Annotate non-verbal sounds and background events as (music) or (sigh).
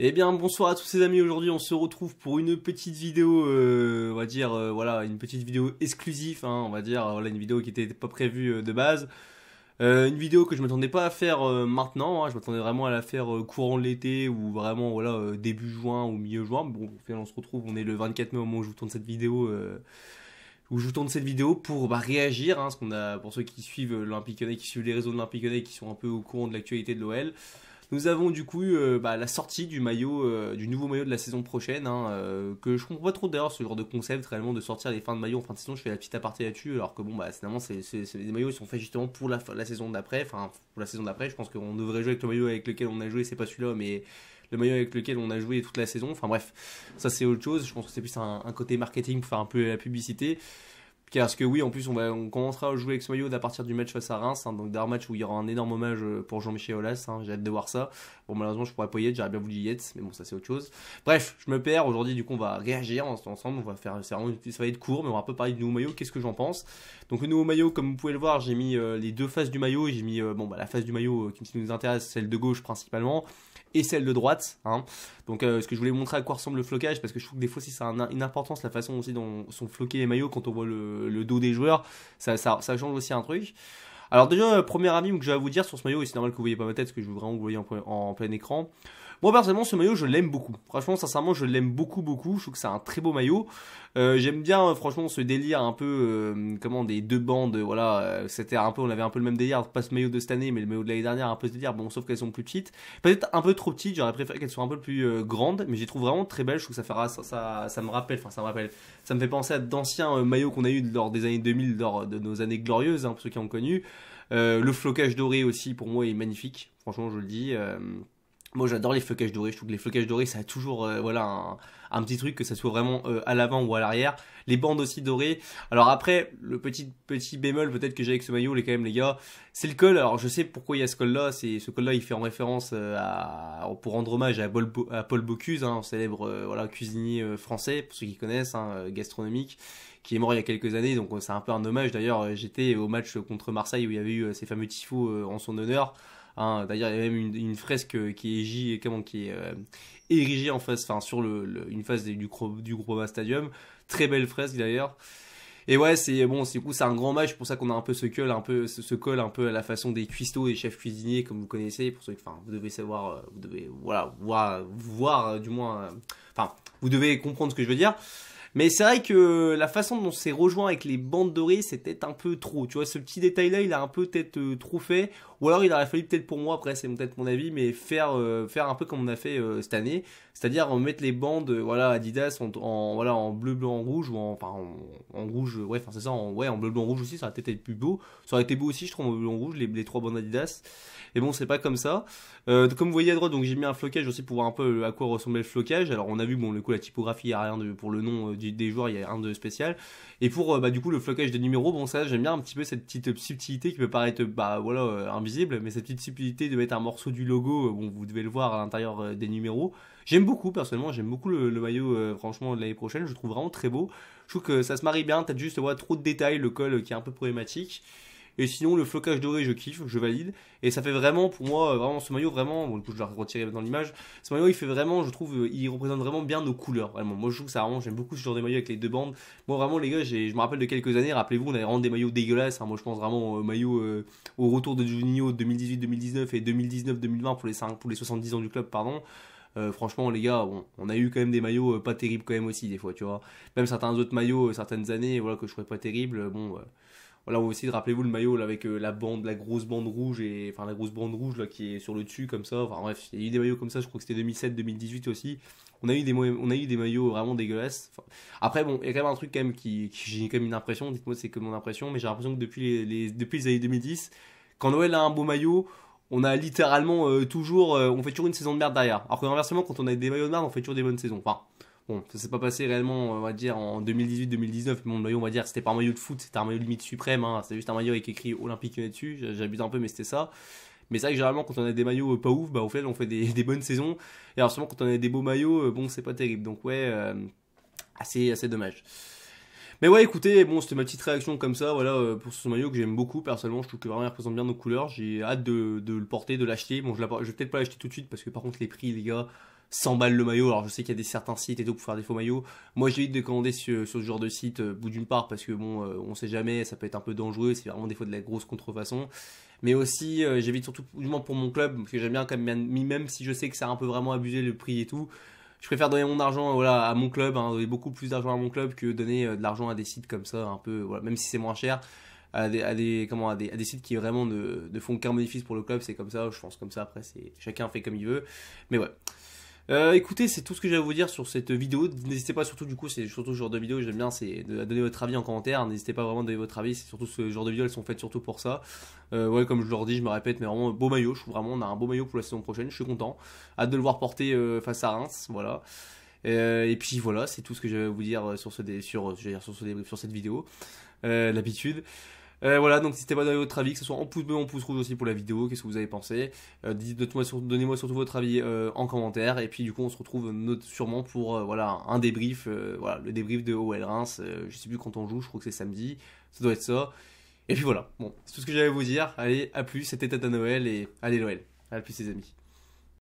Eh bien bonsoir à tous ces amis, aujourd'hui on se retrouve pour une petite vidéo, euh, on va dire, euh, voilà, une petite vidéo exclusive, hein, on va dire, voilà, une vidéo qui n'était pas prévue euh, de base. une vidéo que je m'attendais pas à faire maintenant, hein, je m'attendais vraiment à la faire courant l'été ou vraiment voilà début juin ou milieu juin. Bon, on se retrouve, on est le 24 mai au moment où je vous tourne cette vidéo où je vous tourne cette vidéo pour bah, réagir, hein, ce qu'on a pour ceux qui suivent l'Olympique qui suivent les réseaux de l'Olympique qui sont un peu au courant de l'actualité de l'OL. Nous avons du coup euh, bah, la sortie du maillot, euh, du nouveau maillot de la saison prochaine, hein, euh, que je comprends pas trop d'ailleurs ce genre de concept réellement de sortir les fins de maillot en fin de saison. Je fais la petite aparté là-dessus, alors que bon bah finalement c'est des maillots qui sont faits justement pour la, la saison d'après, enfin pour la saison d'après. Je pense qu'on devrait jouer avec le maillot avec lequel on a joué, c'est pas celui-là, mais le maillot avec lequel on a joué toute la saison. Enfin bref, ça c'est autre chose. Je pense que c'est plus un, un, côté marketing pour faire un peu la publicité. Parce que oui, en plus, on, va, on commencera à jouer avec ce maillot à partir du match face à Reims. Hein, donc, d'un match où il y aura un énorme hommage euh, pour Jean-Michel Aulas. Hein, j'ai hâte de voir ça. Bon, malheureusement, je pourrais pas y être. J'aurais bien voulu y être. Mais bon, ça, c'est autre chose. Bref, je me perds. Aujourd'hui, du coup, on va réagir ensemble. On va faire, ça va être court, mais on va un peu parler du nouveau maillot. Qu'est-ce que j'en pense? Donc, le nouveau maillot, comme vous pouvez le voir, j'ai mis euh, les deux faces du maillot. J'ai mis, euh, bon, bah, la face du maillot qui nous intéresse, celle de gauche principalement et celle de droite. Hein. Donc, ce que je voulais montrer à quoi ressemble le flocage, parce que je trouve que des fois, si ça a une importance, la façon aussi dont sont floqués les maillots quand on voit le, dos des joueurs, ça, change aussi un truc. Alors, déjà, premier avis que je vais vous dire sur ce maillot, et c'est normal que vous voyez pas ma tête, parce que je veux vraiment que vous voyez en plein écran. Moi personnellement ce maillot je l'aime beaucoup. Franchement sincèrement je l'aime beaucoup beaucoup. Je trouve que c'est un très beau maillot. Euh, j'aime bien euh, franchement ce délire un peu euh, comment des deux bandes. Voilà c'était un peu on avait un peu le même délire. Pas ce maillot de cette année mais le maillot de l'année dernière un peu ce délire. Bon sauf qu'elles sont plus petites. Peut-être un peu trop petites. J'aurais préféré qu'elles soient un peu plus grandes. Mais les trouve vraiment très belles. Je trouve que ça fera ça me rappelle. Enfin ça me rappelle. Ça me fait penser à d'anciens maillots qu'on a eu lors des années 2000 lors de nos années glorieuses hein, pour ceux qui ont connu. le flocage doré aussi pour moi est magnifique. Franchement je le dis. Moi j'adore les flocages dorés, je trouve que les flocages dorés ça a toujours euh, voilà un, petit truc que ça soit vraiment euh, à l'avant ou à l'arrière. Les bandes aussi dorées. Alors après le petit petit bémol peut-être que j'ai avec ce maillot les quand même les gars, c'est le col. Alors je sais pourquoi il y a ce col là, c'est ce col là il fait en référence euh, à pour rendre hommage à, Paul Bocuse, hein, célèbre voilà cuisinier français pour ceux qui connaissent, hein, gastronomique qui est mort il y a quelques années, donc c'est un peu un hommage. D'ailleurs, j'étais au match contre Marseille où il y avait eu ces fameux tifos en son honneur. Hein, d'ailleurs, il y a même une, fresque qui est, comment, qui est euh, érigée en face, enfin sur le, une face du, du Groupama Stadium. Très belle fresque d'ailleurs. Et ouais, c'est bon, c'est c'est un grand match, pour ça qu'on a un peu ce col, un peu ce, col un peu à la façon des cuistots et chefs cuisiniers comme vous connaissez. Pour ceux, enfin, vous devez savoir, euh, vous devez voilà voir, voir euh, du moins, enfin, vous devez comprendre ce que je veux dire. Mais c'est vrai que la façon dont c'est rejoint avec les bandes dorées, c'était un peu trop. Tu vois, ce petit détail-là, il a un peu peut-être euh, trop fait. Ou alors il aurait fallu peut-être pour moi, après c'est peut-être mon avis, mais faire, euh, un peu comme on a fait euh, cette année. C'est-à-dire mettre les bandes, voilà, Adidas en, voilà, en bleu, blanc, rouge, ou en, enfin, en, rouge, ouais, enfin c'est ça, en, ouais, en bleu, blanc, rouge aussi, ça aurait peut-être été plus beau. Ça aurait été beau aussi, je trouve, en bleu, blanc, rouge, les, les trois bandes Adidas. Et bon, c'est pas comme ça. Comme vous voyez à droite, j'ai mis un flocage aussi pour voir un peu à quoi ressemblait le flocage. Alors on a vu, bon, le coup, la typographie, il n'y a rien de, pour le nom euh, des joueurs, il y a rien de spécial. Et pour, euh, bah, du coup, le flocage des numéros, bon, ça, j'aime bien un petit peu cette petite subtilité qui peut paraître, bah, voilà, invisible, mais cette petite subtilité de mettre un morceau du logo, bon, vous devez le voir à l'intérieur des numéros. J'aime beaucoup, personnellement, j'aime beaucoup le, maillot, franchement, de l'année prochaine. Je trouve vraiment très beau. Je trouve que ça se marie bien, peut-être juste, trop de détails, le col qui est un peu problématique. Et sinon, le flocage doré, je kiffe, je valide. Et ça fait vraiment, pour moi, vraiment ce maillot, vraiment, bon, du coup, je vais retirer dans l'image. Ce maillot, il fait vraiment, je trouve, il représente vraiment bien nos couleurs. Moi, je trouve que ça vraiment, j'aime beaucoup ce genre de maillot avec les deux bandes. Moi, vraiment, les gars, je me rappelle de quelques années, rappelez-vous, on avait vraiment des maillots dégueulasses. Hein. Moi, je pense vraiment au maillot euh, au retour de Juninho 2018-2019 et 2019-2020 pour les, pour les 70 ans du club, pardon. Euh, franchement, les gars, on a eu quand même des maillots euh, pas terribles quand même aussi, des fois, tu vois. Même certains autres maillots, certaines années, voilà, que je trouvais pas terribles. Bon, voilà, aussi, rappelez-vous le maillot là, avec euh, la bande, la grosse bande rouge et enfin la grosse bande rouge là qui est sur le dessus comme ça. Enfin bref, il y a eu des maillots comme ça. Je crois que c'était 2007-2018 aussi. On a eu des on a eu des maillots vraiment dégueulasses. après bon, il y a quand même un truc quand même qui, j'ai quand même une impression. Dites-moi c'est que mon impression, mais j'ai l'impression que depuis les, depuis les années 2010, quand Noël a un beau maillot, on a littéralement euh, toujours, euh, on fait toujours une saison de merde derrière. Alors que inversement, quand on a des maillots de merde, on fait toujours des bonnes saisons. Enfin, Bon, ça s'est pas passé réellement, on va dire, en 2018-2019. Mon maillot, on va dire, c'était pas un maillot de foot, c'était un maillot limite suprême. Hein. C'était juste un maillot avec écrit Olympique dessus. J'abuse un peu, mais c'était ça. Mais c'est vrai que généralement, quand on a des maillots pas ouf, bah, au fait, on fait (laughs) des, bonnes saisons. Et alors, seulement quand on a des beaux maillots, euh, bon, c'est pas terrible. Donc, ouais, euh, assez, assez dommage. Mais ouais, écoutez, bon, c'était ma petite réaction comme ça, voilà, euh, pour ce maillot que j'aime beaucoup. Personnellement, je trouve que vraiment il représente bien nos couleurs. J'ai hâte de, le porter, de l'acheter. Bon, je vais peut-être pas l'acheter tout de suite parce que par contre, les prix, les gars, 100 balles le maillot. Alors je sais qu'il y a des certains sites et tout pour faire des faux maillots. Moi j'évite de commander sur, ce genre de site, euh, bout d'une part parce que bon, euh, on sait jamais, ça peut être un peu dangereux, c'est vraiment des fois de la grosse contrefaçon. Mais aussi euh, j'évite surtout, du moins pour mon club, parce que j'aime bien quand même, même si je sais que c'est un peu vraiment abusé le prix et tout. Je préfère donner mon argent voilà, à mon club, hein, donner beaucoup plus d'argent à mon club que donner de l'argent à des sites comme ça, un peu, voilà, même si c'est moins cher à des, comment, à des, sites qui vraiment ne, ne font qu'un bénéfice pour le club, c'est comme ça, je pense comme ça, après chacun fait comme il veut. Mais ouais. Euh, écoutez, c'est tout ce que j'ai à vous dire sur cette vidéo. N'hésitez pas, surtout du coup, c'est surtout ce genre de vidéo j'aime bien, c'est de donner votre avis en commentaire. N'hésitez pas vraiment à donner votre avis, c'est surtout ce genre de vidéos, elles sont faites surtout pour ça. Euh, ouais, comme je leur dis, je me répète, mais vraiment beau maillot. Je trouve vraiment on a un beau maillot pour la saison prochaine. Je suis content, hâte de le voir porter euh, face à Reims, voilà. et puis voilà, c'est tout ce que j'avais à vous dire sur ce sur, sur, sur, sur cette vidéo. L'habitude. Euh, voilà, donc n'hésitez pas à donner votre avis, que ce soit en pouce bleu, en pouce rouge aussi pour la vidéo, qu'est-ce que vous avez pensé? Euh, Donnez-moi surtout votre avis euh, en commentaire, et puis du coup on se retrouve sûrement pour voilà, un débrief, voilà, le débrief de OL Reims, je sais plus quand on joue, je crois que c'est samedi, ça doit être ça. Et puis voilà, bon, c'est tout ce que j'avais à vous dire, allez, à plus, c'était Tata Noël, et allez Noël, à plus les amis.